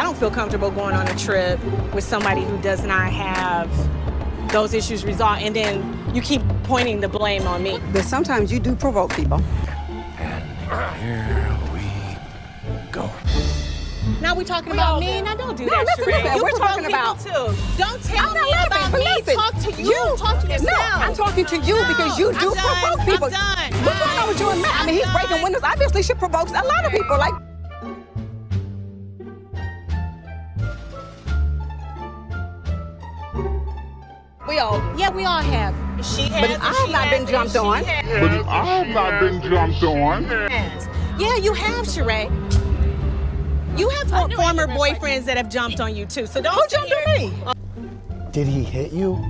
I don't feel comfortable going on a trip with somebody who does not have those issues resolved, and then you keep pointing the blame on me. But sometimes you do provoke people. And here we go. Now we're talking about me? Now don't do No, that, listen, Sheree. listen, You we're talking about- too. Don't tell I'm me not about me. listen, Talk to you. Talk to yourself. No, I'm talking to you because you do I'm done. provoke people. I'm done. What's going on with you and Matt? I mean, he's I'm breaking windows. Obviously, she provokes a lot of people. Like, we all. Yeah, we all have. She has. But and I have not been jumped on. has. But I've not been jumped on. Yeah, you have, Sheree. You have for- former boyfriends that have jumped on you too. So don't Who jumped here- on me? Did he hit you?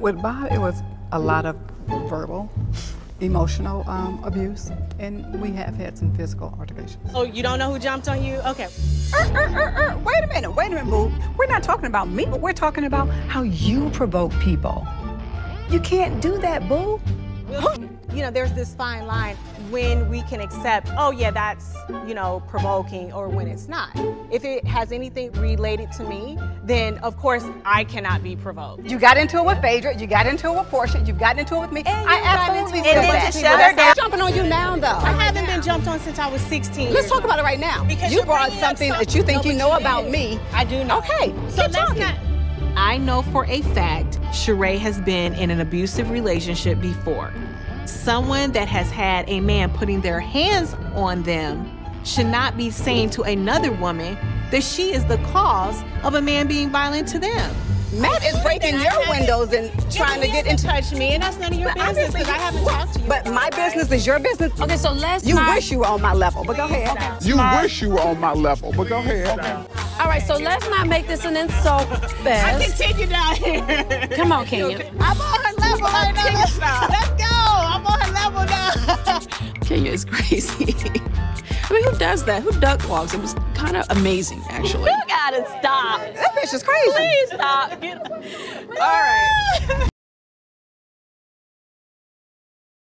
With Bob, it was a lot of verbal, emotional um, abuse, and we have had some physical altercations. Oh, you don't know who jumped on you? Okay. Wait a minute, wait a minute, boo. We're not talking about me, but we're talking about how you provoke people. You can't do that, boo. You know, there's this fine line when we can accept, oh yeah, that's, you know, provoking or when it's not. If it has anything related to me, then of course I cannot be provoked. You got into it with Phaedra. You got into it with Portia. You got into it with me. And I absolutely into it with that. the people that That's jumping on you now, though. I haven't been jumped on since I was 16. Let's talk about it right now. Because you brought something something- that you think No, you know you about me. I do know. Okay, So let's talking. not. I know for a fact Sheree has been in an abusive relationship before. Someone that has had a man putting their hands on them should not be saying to another woman that she is the cause of a man being violent to them. Matt is breaking your windows and trying to get in touch me, and that's none of your But business because I haven't talked to you. But my right? business is your business. Okay, so let's You not. wish you were on my level, but go ahead. You wish you were on my level, but go ahead. All right, so let's not make this an insult fest. I continue down here. Come on, Kenya. I'm on her level right now. Let's, let's go. I'm on her level now. Kenya is crazy. I mean, who does that? Who duck walks? It was kind of amazing, actually. you gotta stop. That bitch is crazy. Please stop. Get- All right.